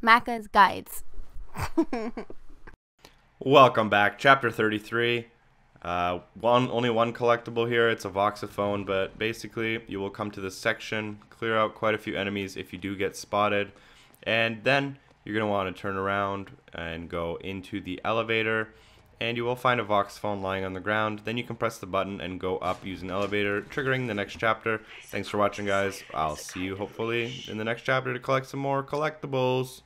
Maka's Guides. Welcome back, chapter 33. Uh, one only one collectible here. It's a voxophone, but basically you will come to this section, clear out quite a few enemies if you do get spotted, and then you're gonna want to turn around and go into the elevator, and you will find a voxophone lying on the ground. Then you can press the button and go up using elevator, triggering the next chapter. Thanks for watching, guys. I'll see you hopefully in the next chapter to collect some more collectibles.